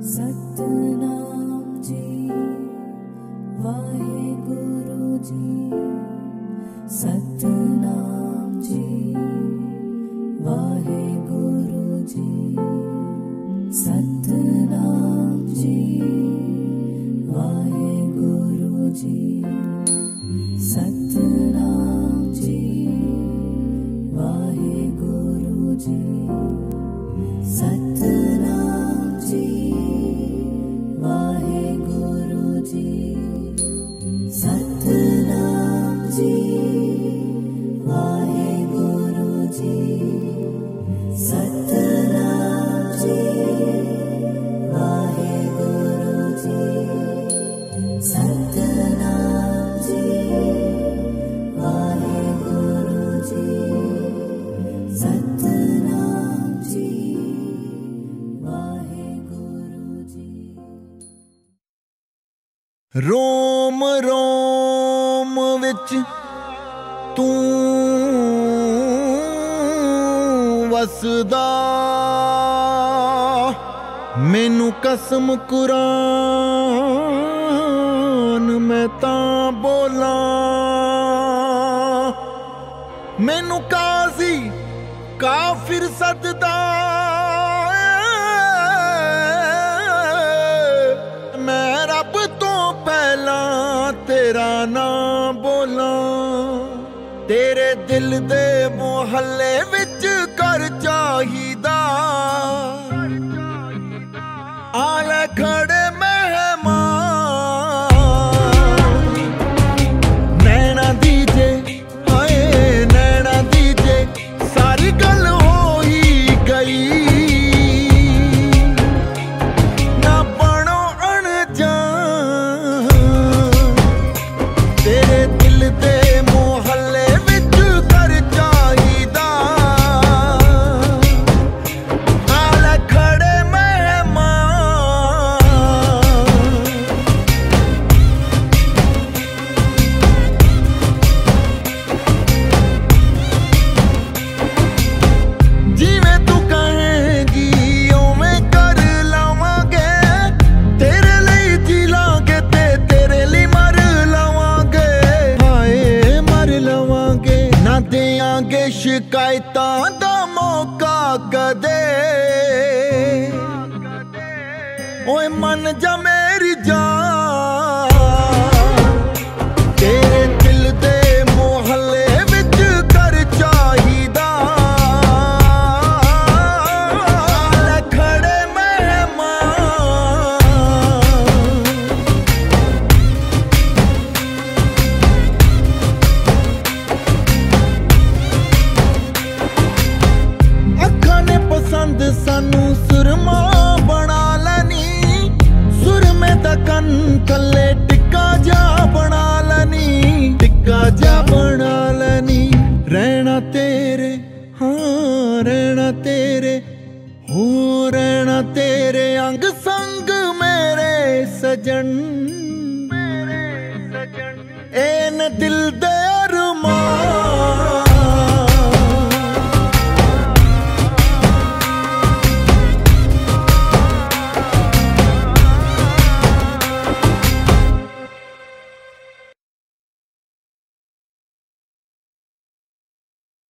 समज वा समज वा गुरुजी समज वागुरु ਰੋਮ ਰੋਮ ਵਿੱਚ ਤੂੰ ਵਸਦਾ ਮੈਨੂੰ ਕਸਮ ਕੁਰਾਨ ਮੈਨੂੰ ਕਾਜ਼ੀ ਕਾਫਿਰ ਸੱਦਦਾ ਮੈਂ ਰੱਬ ਤੋਂ ਪਹਿਲਾਂ ਤੇਰਾ ਨਾਮ ਬੋਲਾਂ। ਤੇਰੇ ਦਿਲ ਦੇ ਮੁਹੱਲੇ ਸ਼ਿਕਾਇਤਾਂ ਦਾ ਮੌਕਾ ਕਦੇ। ਓਏ ਮਨ ਜਾ ਮੇਰੀ ਜਾਨ। ਦਾ ਕੰਨ ਥੱਲੇ ਟਿੱਕਾ ਜਾ ਬਣਾ ਲੈਣੀ ਟਿੱਕਾ ਜਾ ਬਣਾ ਲੈਣੀ ਰਹਿਣਾ ਤੇਰੇ, ਹਾਂ, ਰਹਿਣਾ ਤੇਰੇ ਹੋ ਰਹਿਣਾ ਤੇਰੇ। ਅੰਗ ਸੰਗ ਮੇਰੇ ਸਜਣ ਮੇਰੇ ਸਜਣ। ਐਨ ਦਿਲ ਦੇ ਅਰਮਾਨ।